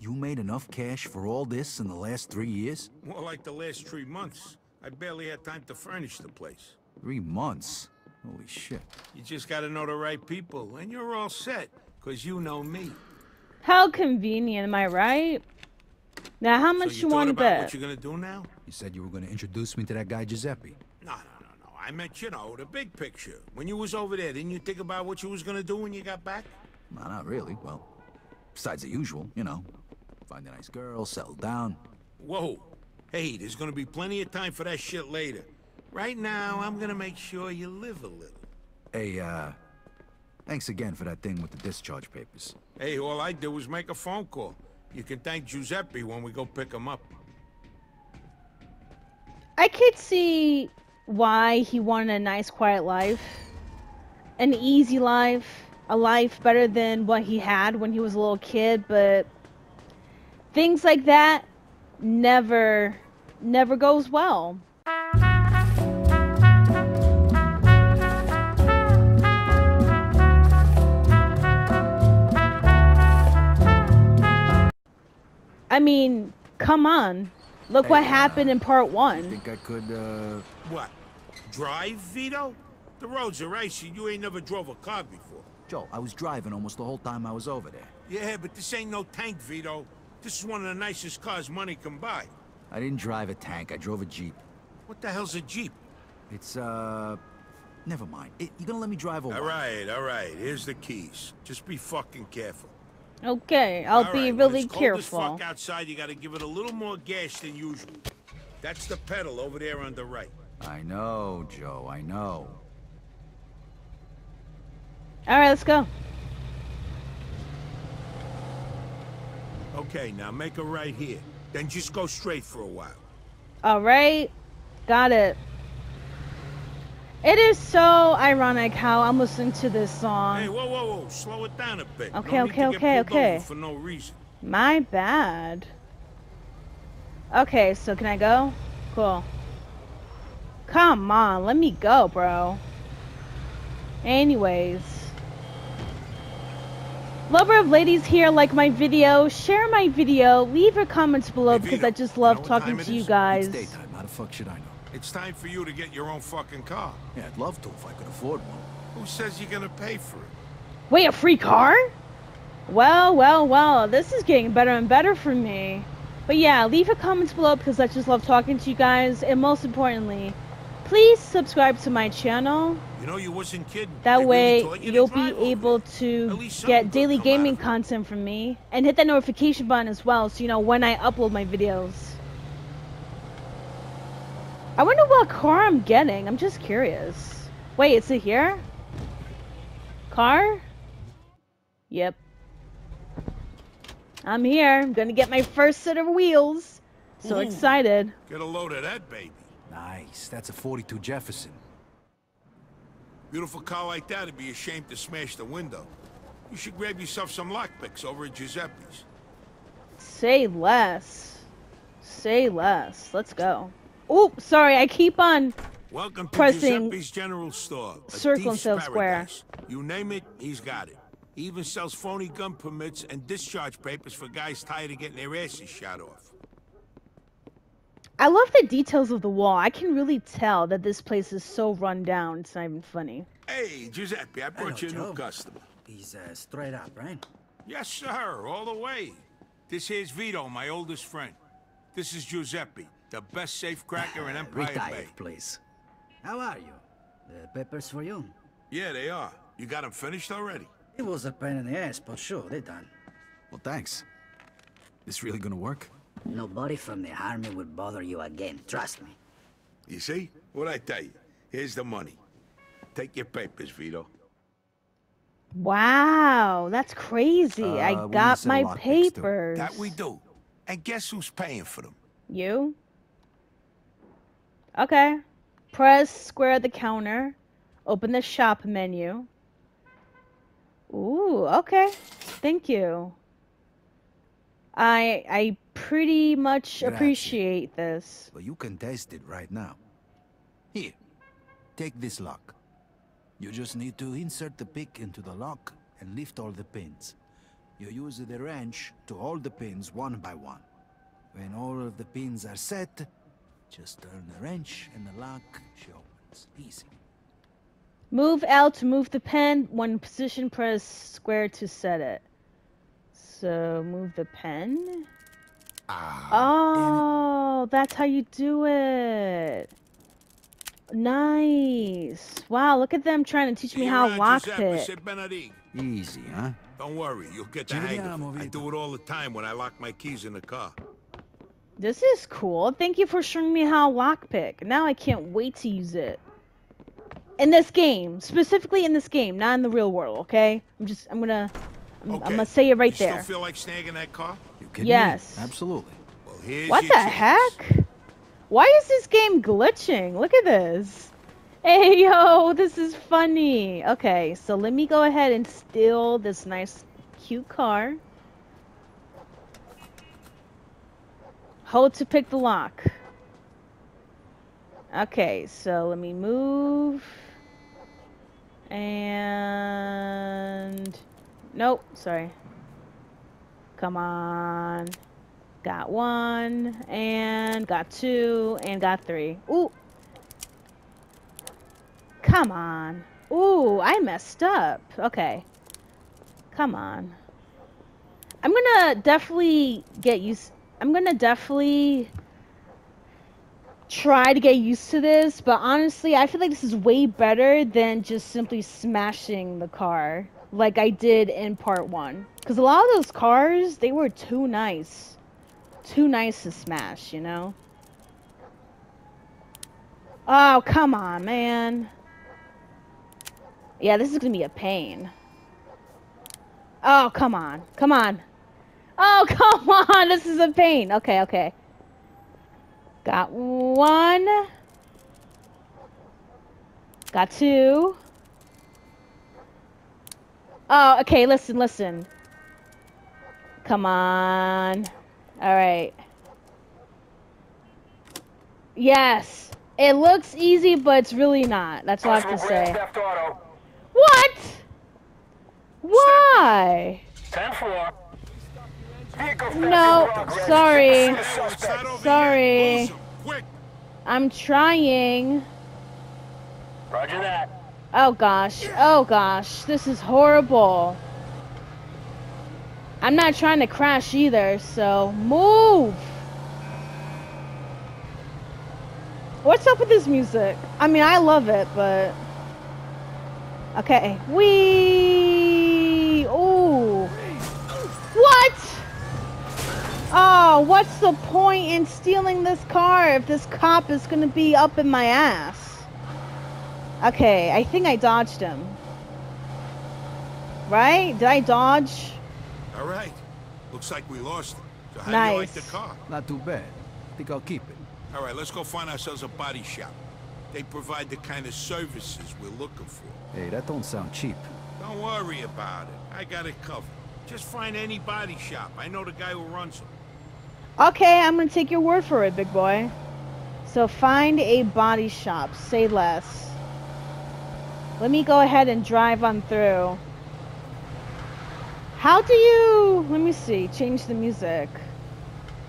You made enough cash for all this in the last three years? More like the last three months. I barely had time to furnish the place. Three months? Holy shit. You just gotta know the right people, and you're all set, because you know me. How convenient, am I right? Now, how much so you, you thought want to about bet? what you're gonna do now? You said you were gonna introduce me to that guy Giuseppe. No, no, no, no. I meant, you know, the big picture. When you was over there, didn't you think about what you was gonna do when you got back? No, not really. Well, besides the usual, you know. Find a nice girl, settle down. Whoa. Hey, there's gonna be plenty of time for that shit later. Right now, I'm gonna make sure you live a little. Hey, uh... Thanks again for that thing with the discharge papers. Hey, all I did was make a phone call. You can thank Giuseppe when we go pick him up. I could see why he wanted a nice, quiet life. An easy life. A life better than what he had when he was a little kid, but... Things like that never, never goes well. I mean, come on. Look what Hey, uh, happened in part I one. think I could, uh... What? Drive, Vito? The roads are icy. You ain't never drove a car before. Joe, I was driving almost the whole time I was over there. Yeah, but this ain't no tank, Vito. This is one of the nicest cars money can buy. I didn't drive a tank, I drove a Jeep. What the hell's a Jeep? It's, uh... Never mind. It, you gonna let me drive over? All right, all right. Here's the keys. Just be fucking careful. Okay, I'll All be right, when really it's cold careful. as fuck outside, you gotta give it a little more gas than usual. That's the pedal over there on the right. I know, Joe, I know. Alright, let's go. Okay, now make a right here. Then just go straight for a while. Alright, got it. It is so ironic how I'm listening to this song. Hey, whoa, whoa, whoa. Slow it down a bit. Okay, no okay, okay, okay. For no reason. My bad. Okay, so can I go? Cool. Come on, let me go, bro. Anyways. Lover of ladies here, like my video, share my video, leave your comments below Hey, because I just you love know talking to you guys. It's daytime, how the fuck should I know? It's time for you to get your own fucking car. Yeah, I'd love to if I could afford one. Who says you're gonna pay for it? Wait, a free car? Well, well, well, this is getting better and better for me. But yeah, leave your comments below because I just love talking to you guys. And most importantly, please subscribe to my channel. You know you wasn't kidding. That They way, taught you you'll be able to At least something get daily gaming content from me. And hit that notification button as well so you know when I upload my videos. I wonder what car I'm getting. I'm just curious. Wait, is it here? Car? Yep. I'm here. I'm gonna get my first set of wheels. So Ooh. excited. Get a load of that, baby. Nice, that's a 42 Jefferson. Beautiful car like that it'd be ashamed to smash the window. You should grab yourself some lockpicks over at Giuseppe's. Say less. Say less. Let's go. Oop, sorry, I keep on. Welcome to Pressing Giuseppe's General Store. a circle thief's instead square. paradise. You name it, he's got it. He even sells phony gun permits and discharge papers for guys tired of getting their asses shot off. I love the details of the wall. I can really tell that this place is so run down. It's not even funny. Hey, Giuseppe, I brought you Hello, a new customer. He's uh, straight up, right? Yes, sir, all the way. This here's Vito, my oldest friend. This is Giuseppe, the best safe cracker in Empire Bay. Retired, please. How are you? The papers for you? Yeah, they are. You got them finished already? It was a pain in the ass, but sure, they're done. Well, thanks. This really gonna work? Nobody from the army would bother you again, trust me. You see? What'd I tell you? Here's the money. Take your papers, Vito. Wow, that's crazy. Uh, I got my papers. That we do. And guess who's paying for them? You? Okay. Press square at the counter. Open the shop menu. Ooh, okay. Thank you. I I pretty much Grazie. appreciate this. But you can test it right now. Here, take this lock. You just need to insert the pick into the lock and lift all the pins. You use the wrench to hold the pins one by one. When all of the pins are set, just turn the wrench and the lock she opens. Easy. Move L to move the pen. When position, press square to set it. So move the pen. Ah. Oh, that's how you do it. Nice. Wow, look at them trying to teach me how lock Giuseppe, pick. say Benedict. Easy, huh? Don't worry, you'll get the hang of it. I do it all the time when I lock my keys in the car. This is cool. Thank you for showing me how lockpick. Now I can't wait to use it. In this game, specifically in this game, not in the real world, okay? I'm just I'm gonna I'm, I'm gonna say it right you there. still feel like snagging that car? You kidding Yes. me? Absolutely. Well, here's What the chance. heck? Why is this game glitching? Look at this. Hey yo, this is funny. Okay, so let me go ahead and steal this nice cute car. Hold to pick the lock. Okay, so let me move. And nope, sorry. Come on. Got one, and got two, and got three. Ooh. Come on. Ooh, I messed up. Okay. Come on. I'm gonna definitely get used. I'm gonna definitely try to get used to this, but honestly, I feel like this is way better than just simply smashing the car like I did in part one. Because a lot of those cars, they were too nice. Too nice to smash, you know? Oh, come on, man. Yeah, this is gonna be a pain. Oh, come on. Come on. Oh, come on. This is a pain. Okay, okay. Got one. Got two. Oh, okay, listen, listen. Come on. Alright. Yes. It looks easy, but it's really not. That's all I have to say. What? Why? 10-4. Vehicle theft No, sorry. See the It's not suspect. over Sorry. yet. Lose 'em. Quick. I'm trying. Roger that. Oh gosh. Oh gosh. This is horrible. I'm not trying to crash either, so move. What's up with this music? I mean, I love it, but okay. We. Ooh. What? Oh, what's the point in stealing this car if this cop is gonna be up in my ass? Okay, I think I dodged him. Right? Did I dodge? All right. Looks like we lost it. So how do you like the car? Not too bad. I Think I'll keep it. All right, let's go find ourselves a body shop. They provide the kind of services we're looking for. Hey, that don't sound cheap. Don't worry about it. I got it covered. Just find any body shop. I know the guy who runs them. Okay, I'm gonna take your word for it, big boy. So find a body shop. Say less. Let me go ahead and drive on through. How do you... Let me see. Change the music.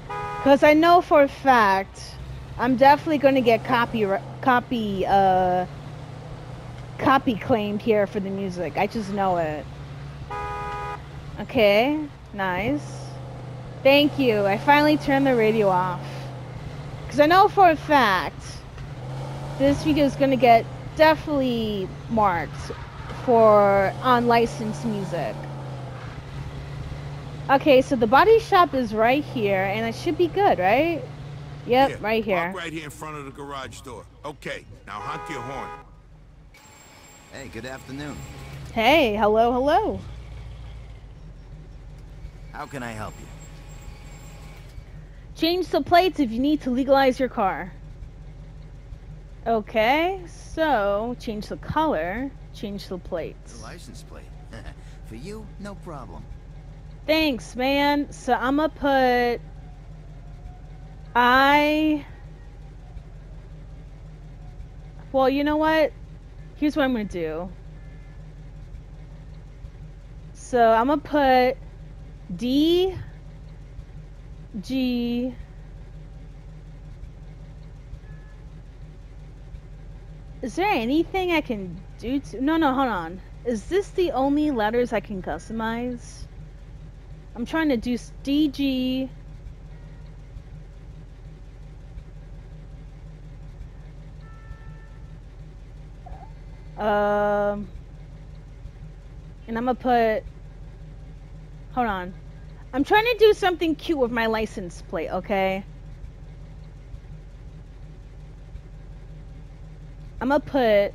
Because I know for a fact I'm definitely going to get copy... Copy... Uh... Copy claimed here for the music. I just know it. Okay. Nice. Thank you. I finally turned the radio off. Because I know for a fact this video is going to get definitely marked for unlicensed music. Okay, so the body shop is right here, and it should be good, right? Yep, Here, right here. Park right here in front of the garage door. Okay, now honk your horn. Hey, good afternoon. Hey, hello, hello. How can I help you? Change the plates if you need to legalize your car. Okay, so change the color, change the plates. The license plate. For you, no problem. Thanks, man. So I'm gonna put I Well, you know what? Here's what I'm gonna do. So I'm gonna put D G Is there anything I can do to No, no, hold on. Is this the only letters I can customize? I'm trying to do DG Um and I'm gonna put Hold on. I'm trying to do something cute with my license plate, okay? I'm gonna put.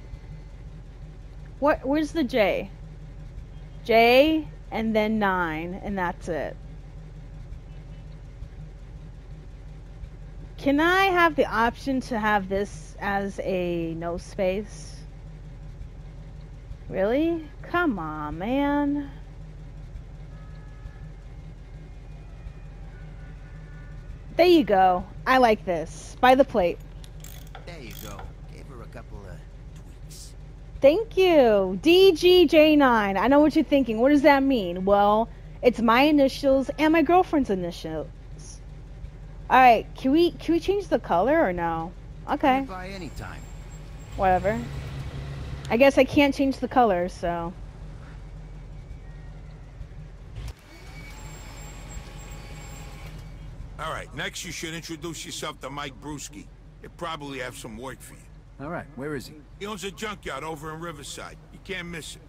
What? Where's the J? J and then nine, and that's it. Can I have the option to have this as a no space? Really? Come on, man. There you go. I like this. By the plate. There you go. Gave her a couple of tweaks. Thank you. DGJ9. I know what you're thinking. What does that mean? Well, it's my initials and my girlfriend's initials. All right, can we can we change the color or no? Okay, By any time. whatever. I guess I can't change the color, so. All right, next you should introduce yourself to Mike Bruski. He'll probably have some work for you. All right, where is he? He owns a junkyard over in Riverside. You can't miss it.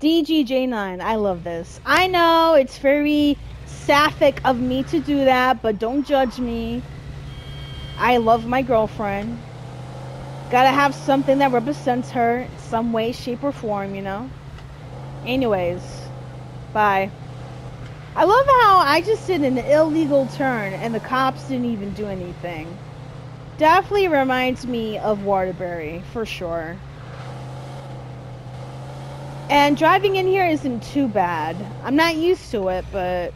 DGJ9, I love this. I know it's very sapphic of me to do that, but don't judge me. I love my girlfriend. Gotta have something that represents her in some way, shape, or form, you know? Anyways, bye. I love how I just did an illegal turn and the cops didn't even do anything. Definitely reminds me of Waterbury, for sure. And driving in here isn't too bad. I'm not used to it, but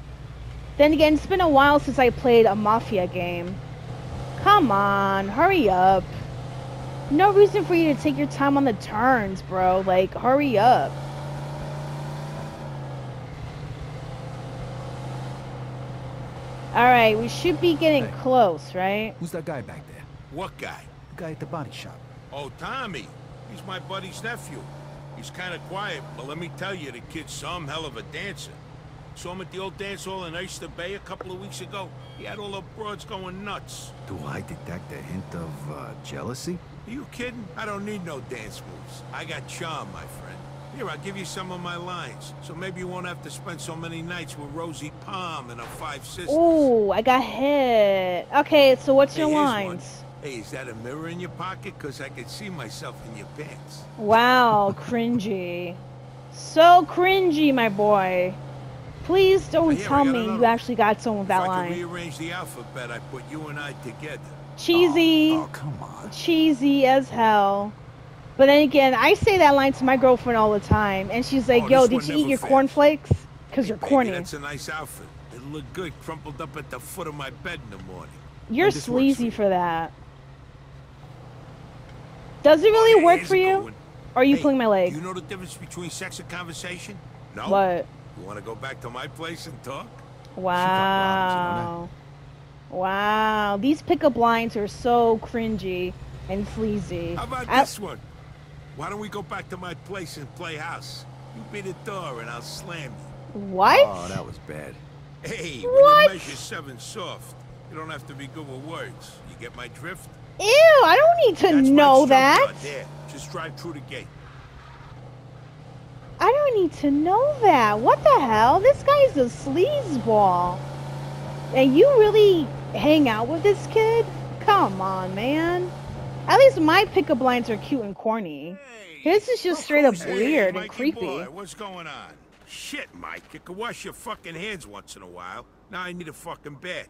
then again, it's been a while since I played a Mafia game. Come on, hurry up. No reason for you to take your time on the turns, bro. Like, hurry up. Alright, we should be getting Hey. close, right? Who's that guy back there? What guy? The guy at the body shop. Oh, Tommy. He's my buddy's nephew. He's kind of quiet, but let me tell you, the kid's some hell of a dancer. Saw him at the old dance hall in Oyster Bay a couple of weeks ago. He had all the broads going nuts. Do I detect a hint of uh, jealousy? Are you kidding? I don't need no dance moves. I got charm, my friend. Here, I'll give you some of my lines, so maybe you won't have to spend so many nights with Rosie Palm and her five sisters. Ooh, I got hit. Okay, so what's Hey, your lines? one. Hey, is that a mirror in your pocket? Because I can see myself in your pants. Wow, cringy. So cringy, my boy. Please don't Here, tell me you actually got someone with If that I could line. rearrange the alphabet, I put you and I together. Cheesy, oh, oh, come on. cheesy as hell. But then again, I say that line to my girlfriend all the time, and she's like, Oh, "Yo, did you eat your fails. cornflakes? Cause Hey, you're baby, corny. That's a nice outfit. It'll look good crumpled up at the foot of my bed in the morning. You're And for sleazy for that. Does it really work for you? one. Or are you Hey, pulling my leg? You know the difference between sex and conversation? No? What? You want to go back to my place and talk? Wow. Wow. These pickup lines are so cringy and sleazy. How about I- this one? Why don't we go back to my place and play house? You be the door and I'll slam you. What? Oh, that was bad. Hey, What? when you measure seven soft, you don't have to be good with words. You get my drift? Ew, I don't need to That's know that. There, just drive through the gate. I don't need to know that. What the hell? This guy's a sleazeball. And you really hang out with this kid? Come on, man. At least my pickup lines are cute and corny. Hey, His is just straight up Hey, weird and creepy. Boy, what's going on? Shit, Mike, you can wash your fucking hands once in a while. Now I need a fucking bath.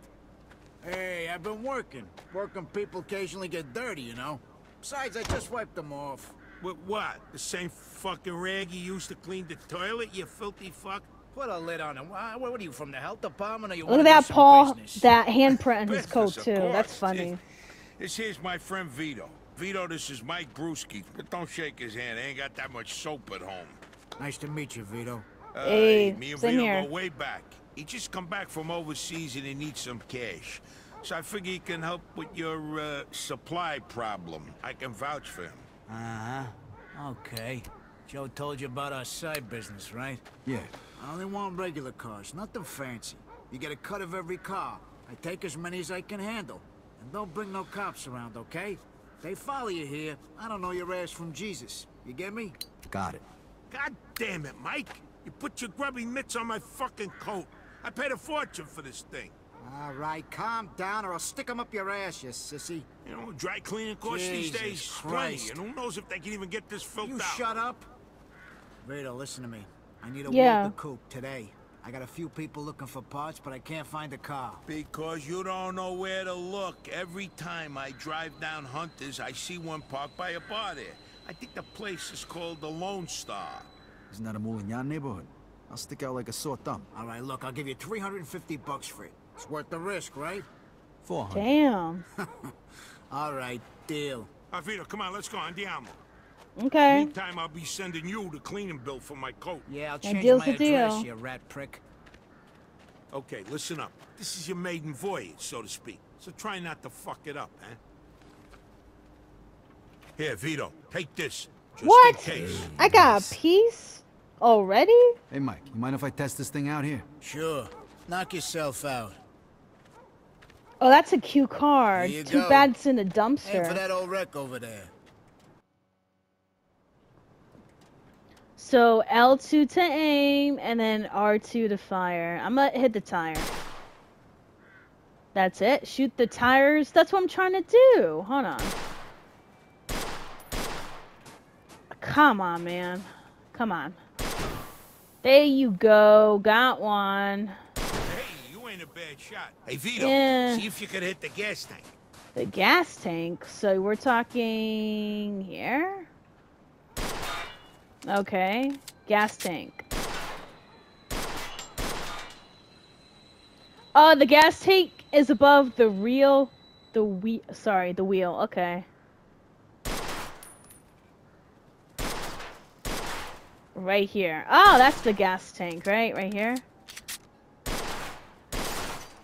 Hey, I've been working. Working people occasionally get dirty, you know? Besides, I just wiped them off. With what? The same fucking rag you used to clean the toilet, you filthy fuck? Put a lid on them. Why- What are you, from the health department or you Look wanna at that some Paul, business? that handprint on his coat Business, of too. That's course. funny. This here's my friend Vito. Vito, this is Mike Bruski. But don't shake his hand. I ain't got that much soap at home. Nice to meet you, Vito. Uh, Hey, me and Vito here. go way back. He just come back from overseas and he needs some cash. So I figure he can help with your uh, supply problem. I can vouch for him. Uh-huh. Okay. Joe told you about our side business, right? Yeah. I only want regular cars, nothing fancy. You get a cut of every car. I take as many as I can handle. And don't bring no cops around, okay? They follow you here. I don't know your ass from Jesus. You get me? Got it. God damn it, Mike! You put your grubby mitts on my fucking coat. I paid a fortune for this thing. All right, calm down or I'll stick 'em up your ass, you sissy. You know, dry cleaning costs these Jesus days plenty, and who knows if they can even get this filled You out. shut up. Vito, listen to me. I need a Yeah. Walter coupe today. I got a few people looking for parts, but I can't find a car. Because you don't know where to look. Every time I drive down Hunters, I see one parked by a bar there. I think the place is called the Lone Star. Isn't that a Moulignan neighborhood? I'll stick out like a sore thumb. All right, look, I'll give you 350 bucks for it. It's worth the risk, right? 400. Damn. All right, deal. Ah, Vito, come on, let's go. Andiamo. Okay. Meantime, I'll be sending you the cleaning bill for my coat. Yeah, I'll That change deal's my the address, deal. you rat prick. Okay, listen up. This is your maiden voyage, so to speak. So try not to fuck it up, eh? Here, Vito, take this. Just What? in case. I got a piece already? Hey, Mike, you mind if I test this thing out here? Sure. Knock yourself out. Oh, that's a cute car. Here you Too go. bad it's in a Aim dumpster. for that old wreck over there. So L2 to aim and then R2 to fire. I'm gonna hit the tire. That's it. Shoot the tires. That's what I'm trying to do. Hold on. Come on, man. Come on. There you go. Got one. Hey, you ain't a bad shot. Hey, Vito, Yeah. see if you can hit the gas tank. The gas tank. So we're talking here. Okay. Gas tank. Oh, the gas tank is above the real, the wheel. Sorry, the wheel. Okay. Right here. Oh, that's the gas tank, right? Right here.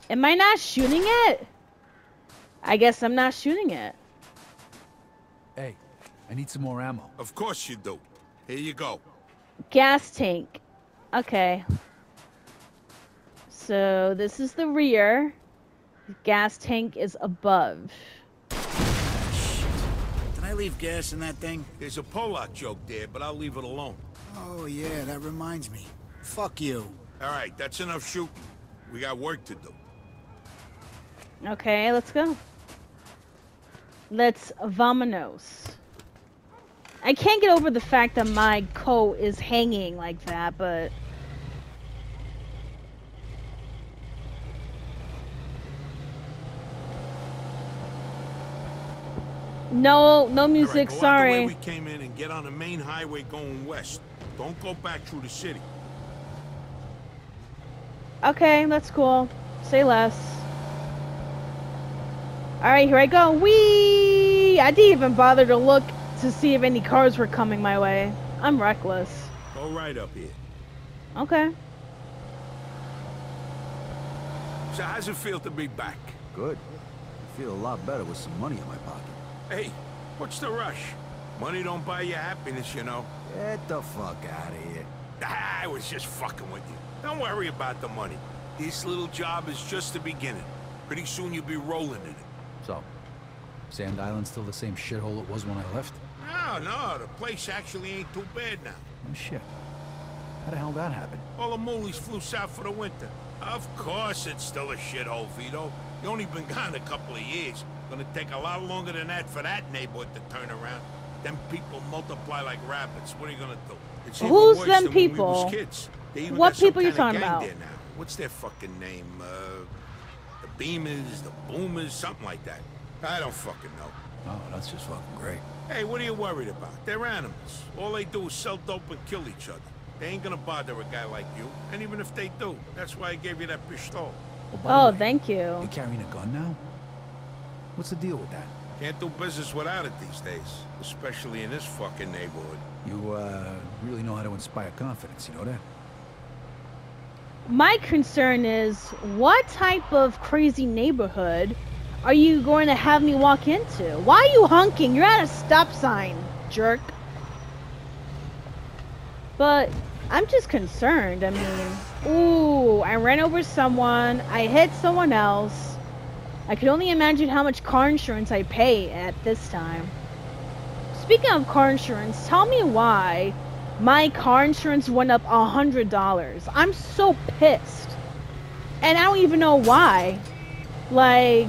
Am I not shooting it? I guess I'm not shooting it. Hey, I need some more ammo. Of course you do. Here you go. Gas tank. Okay. So this is the rear. Gas tank is above. Shit. Did I leave gas in that thing? There's a Polak joke there, but I'll leave it alone. Oh, yeah, that reminds me. Fuck you. All right, that's enough shooting. We got work to do. Okay, let's go. Let's vamonos. I can't get over the fact that my coat is hanging like that, but no, no All right, music. go out the way sorry. we came in and get on the main highway going west. Don't go back through the city. Okay, that's cool. Say less. Alright, here I go. Whee! I didn't even bother to look to see if any cars were coming my way. I'm reckless. Go right up here. Okay. So how's it feel to be back? Good. I feel a lot better with some money in my pocket. Hey, what's the rush? Money don't buy you happiness, you know. Get the fuck out of here. Ah, I was just fucking with you. Don't worry about the money. This little job is just the beginning. Pretty soon you'll be rolling in it. So, Sand Island's still the same shithole it was when I left? No, no, the place actually ain't too bad now. Oh shit. How the hell that happened? All the moolies flew south for the winter. Of course it's still a shithole, Vito. You only been gone a couple of years. Gonna take a lot longer than that for that neighborhood to turn around. Them people multiply like rabbits. What are you gonna do? It's Who's them than we people? kids. What got some people you kinda talking about? Now. What's their fucking name? Uh, the Beamers, the Boomers, something like that. I don't fucking know. Oh, that's just fucking great. Hey, what are you worried about? They're animals. All they do is sell dope and kill each other. They ain't gonna bother a guy like you. And even if they do, that's why I gave you that pistol. Oh, Oh, way, thank You you. carrying a gun now? What's the deal with that? Can't do business without it these days, especially in this fucking neighborhood. You, uh, really know how to inspire confidence, you know that? my concern is what type of crazy neighborhood are you going to have me walk into? Why are you honking? You're at a stop sign, jerk. But I'm just concerned. I mean, ooh, I ran over someone. I hit someone else. I can only imagine how much car insurance I pay at this time. Speaking of car insurance, tell me why my car insurance went up a hundred dollars. I'm so pissed. And I don't even know why. Like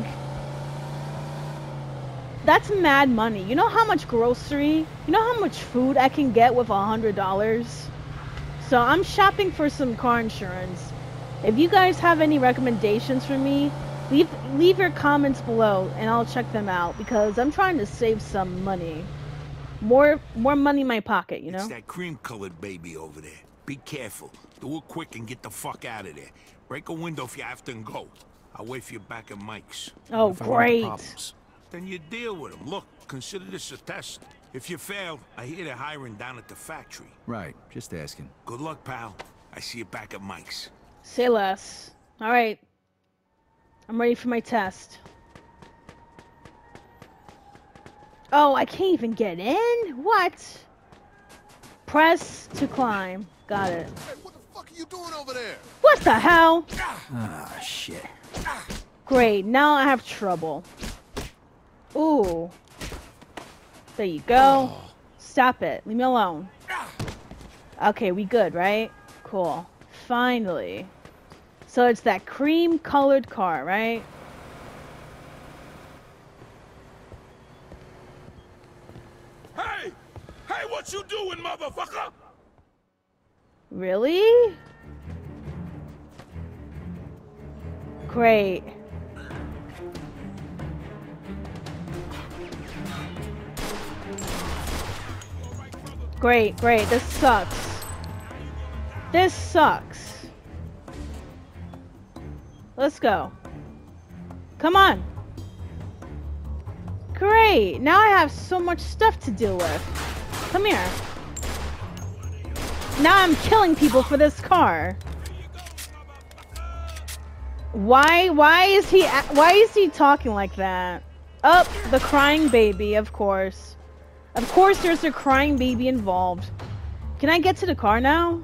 that's mad money. You know how much grocery, you know how much food I can get with a hundred dollars? So I'm shopping for some car insurance. If you guys have any recommendations for me, leave leave your comments below and I'll check them out because I'm trying to save some money. More more money in my pocket, you know? It's that cream-colored baby over there. Be careful. Do it quick and get the fuck out of there. Break a window if you have to and go. I'll wait for you back at Mike's. Oh If I run into great. problems. Then you deal with them. Look, consider this a test. If you fail, I hear they're hiring down at the factory. Right, just asking. Good luck, pal. I see you back at Mike's. Say less. Alright. I'm ready for my test. Oh, I can't even get in? What? Press to climb. Got it. Hey, what the fuck are you doing over there? What the hell? Ah, shit. Great, now I have trouble. Ooh. There you go. Stop it. Leave me alone. Okay, we good, right? Cool. Finally. So it's that cream colored car, right? Hey! Hey, what you doing, motherfucker? Really? Great. Great, great. This sucks. This sucks. Let's go. Come on. Great. Now I have so much stuff to deal with. Come here. Now I'm killing people for this car. Why why is he why is he talking like that? Up the crying baby, of course. Of course there's a crying baby involved. Can I get to the car now?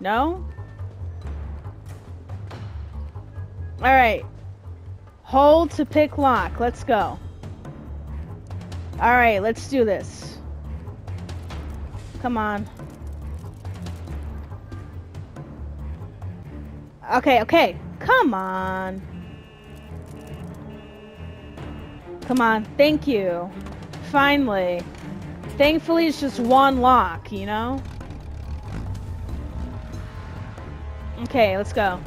No? All right. Hold to pick lock. Let's go. All right, let's do this. Come on. Okay, okay. Come on. Come on. Thank you. Finally. Thankfully, it's just one lock, you know? Okay, let's go.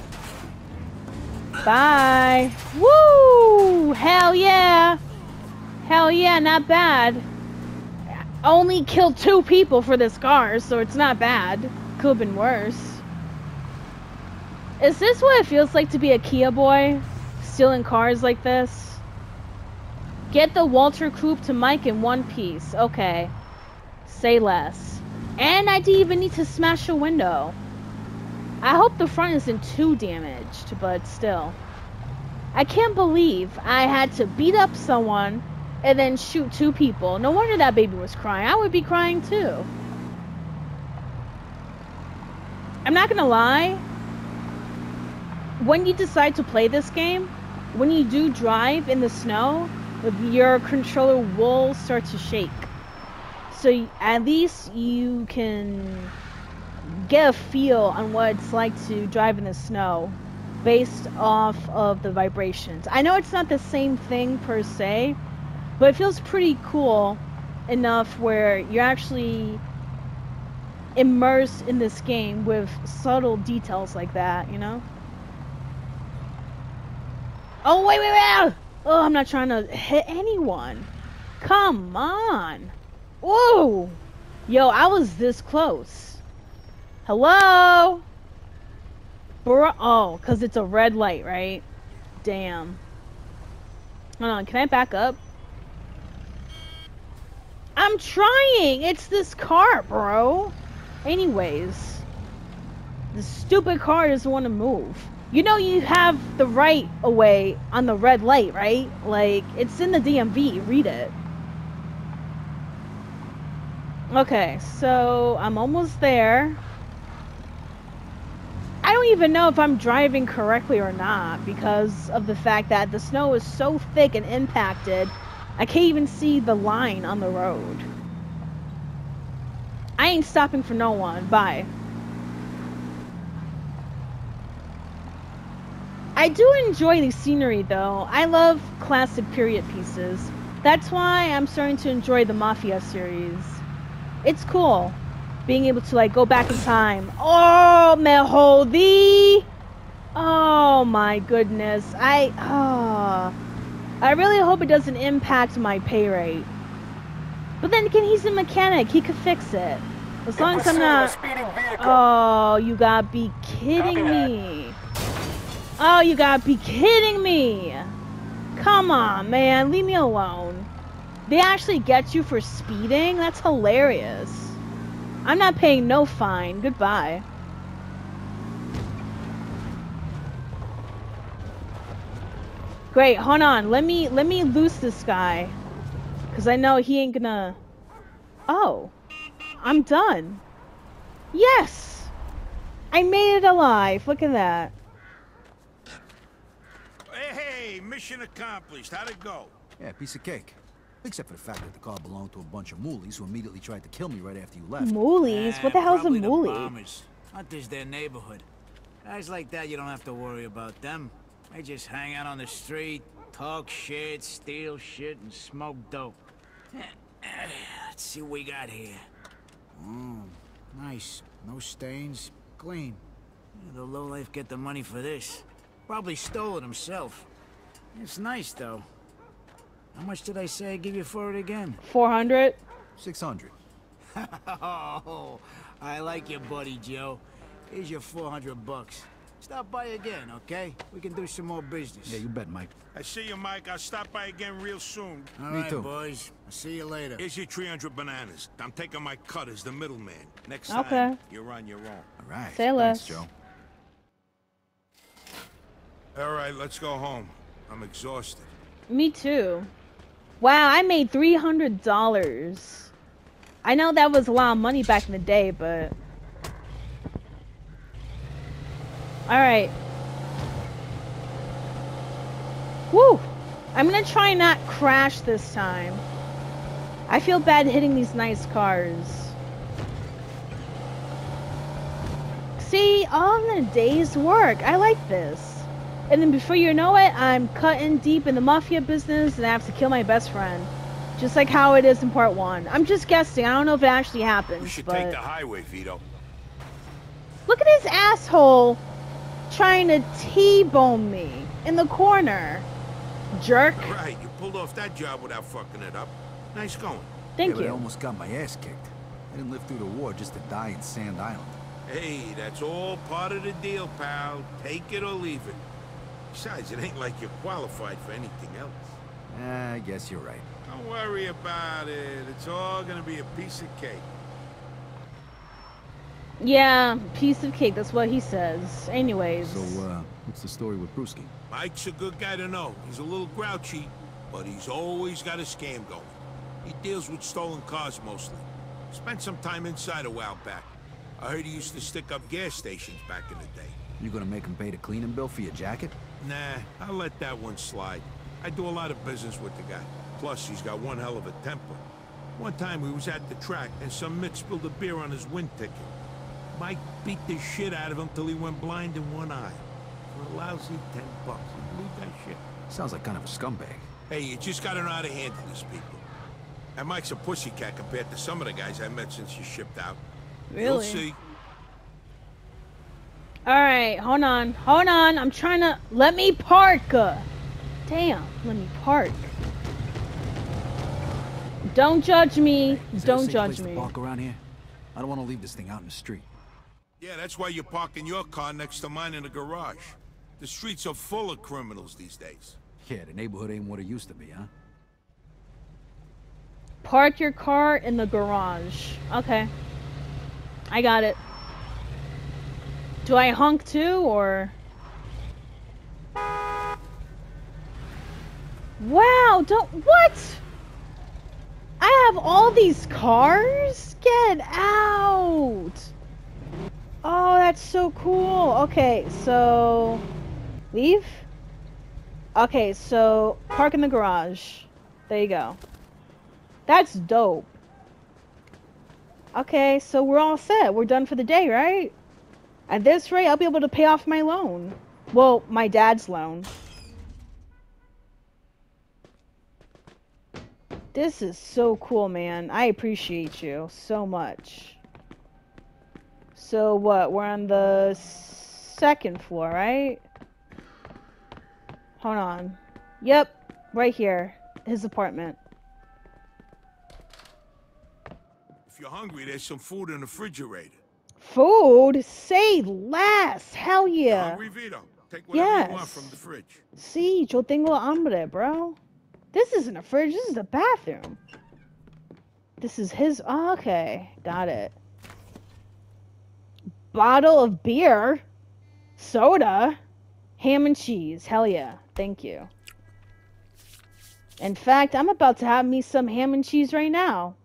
Bye. Woo! Hell yeah! Hell yeah, not bad. Only killed two people for this car, so it's not bad. Could have been worse. Is this what it feels like to be a Kia boy? Stealing cars like this? Get the Walter Coupe to Mike in one piece. Okay. Say less. And I didn't even need to smash a window. I hope the front isn't too damaged, but still. I can't believe I had to beat up someone and then shoot two people. No wonder that baby was crying. I would be crying too. I'm not gonna lie. When you decide to play this game, when you do drive in the snow, your controller will start to shake. So at least you can get a feel on what it's like to drive in the snow based off of the vibrations. I know it's not the same thing per se, but it feels pretty cool enough where you're actually immersed in this game with subtle details like that, you know? Oh, wait, wait, wait! Oh, I'm not trying to hit anyone. Come on. Whoa! Yo, I was this close. Hello? Bro, oh, because it's a red light, right? Damn. Hold on, can I back up? I'm trying! It's this car, bro! Anyways. the stupid car doesn't want to move. You know you have the right away on the red light, right? Like it's in the DMV. Read it. Okay, so I'm almost there. I don't even know if I'm driving correctly or not because of the fact that the snow is so thick and impacted. I can't even see the line on the road. I ain't stopping for no one. Bye. I do enjoy the scenery though. I love classic period pieces. That's why I'm starting to enjoy the Mafia series. It's cool being able to like go back in time. Oh, Meholdi! Oh my goodness. I oh, I really hope it doesn't impact my pay rate. But then again, he's a mechanic. He could fix it. As long as I'm not. Oh, you gotta be kidding me. Oh, you gotta be kidding me. Come on, man. Leave me alone. They actually get you for speeding? That's hilarious. I'm not paying no fine. Goodbye. Great, hold on. Let me let me loose this guy. Cause I know he ain't gonna Oh. I'm done. Yes! I made it alive. Look at that. Hey, hey, mission accomplished. How'd it go? Yeah, piece of cake. Except for the fact that the car belonged to a bunch of moolies who immediately tried to kill me right after you left. Moolies? What the Eh, hell's a probably the moolie? bombers. Hunter's their neighborhood. Guys like that, you don't have to worry about them. They just hang out on the street, talk shit, steal shit, and smoke dope. Let's see what we got here. Mm, nice. No stains. Clean. Yeah, the lowlife get the money for this. Probably stole it himself. It's nice, though. How much did I say I'd give you for it again? 400? 600. Oh, I like you, buddy Joe. Here's your 400 bucks. Stop by again, okay? We can do some more business. Yeah, you bet, Mike. I see you, Mike. I'll stop by again real soon. All Me right, too. boys. I'll see you later. Here's your 300 bananas. I'm taking my cut as the middleman. Next Okay. time, you're on your own. All right. Say Thanks, less. Joe. All right, let's go home. I'm exhausted. Me too. Wow, I made $300. I know that was a lot of money back in the day, but... Alright. Woo! I'm gonna try not crash this time. I feel bad hitting these nice cars. See, all in a day's work. I like this. And then before you know it, I'm cutting deep in the mafia business and I have to kill my best friend. Just like how it is in part one. I'm just guessing. I don't know if it actually happens. We should but... take the highway, Vito. Look at this asshole trying to T-bone me in the corner. Jerk. Right, you pulled off that job without fucking it up. Nice going. Thank yeah, But I almost got my ass kicked. I didn't live through the war just to die in Sand Island. Hey, that's all part of the deal, pal. Take it or leave it. Besides, it ain't like you're qualified for anything else. Eh, I guess you're right. Don't worry about it. It's all gonna be a piece of cake. Yeah, piece of cake. That's what he says. Anyways. So, uh, what's the story with Bruski? Mike's a good guy to know. He's a little grouchy, but he's always got a scam going. He deals with stolen cars mostly. Spent some time inside a while back. I heard he used to stick up gas stations back in the day. You gonna make him pay the cleaning bill for your jacket? Nah, I'll let that one slide. I do a lot of business with the guy. Plus, he's got one hell of a temper. One time we was at the track and some mick spilled a beer on his wind ticket. Mike beat the shit out of him till he went blind in one eye. For a lousy ten bucks. You believe that shit? Sounds like kind of a scumbag. Hey, you just gotta know how to handle these people. And Mike's a pussycat compared to some of the guys I met since you shipped out. You'll Really? see. Alright, hold on. Hold on. I'm trying to. Let me park. Damn, let me park. Don't judge me. Is there a Don't safe judge place to me. park around here? I don't want to leave this thing out in the street. Yeah, that's why you're parking your car next to mine in the garage. The streets are full of criminals these days. Yeah, the neighborhood ain't what it used to be, huh? Park your car in the garage. Okay. I got it. Do I honk too, or? Wow, don't, what? I have all these cars? Get out! Oh, that's so cool. Okay, so, leave? Okay, so, park in the garage. There you go. That's dope. Okay, so we're all set. We're done for the day, right? At this rate, I'll be able to pay off my loan. Well, my dad's loan. This is so cool, man. I appreciate you so much. So what? We're on the second floor, right? Hold on. Yep, right here. His apartment. If you're hungry, there's some food in the refrigerator. Food? Say less. Hell yeah. hungry, Vito? Take whatever you want Yes. from the fridge. Sí, yo tengo hambre, bro. This isn't a fridge, this is a bathroom. This is his. oh, okay, got it. Bottle of beer, soda, ham and cheese. Hell yeah, thank you. In fact, I'm about to have me some ham and cheese right now.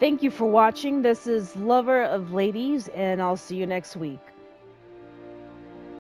Thank you for watching. This is Lover of Ladies, and I'll see you next week.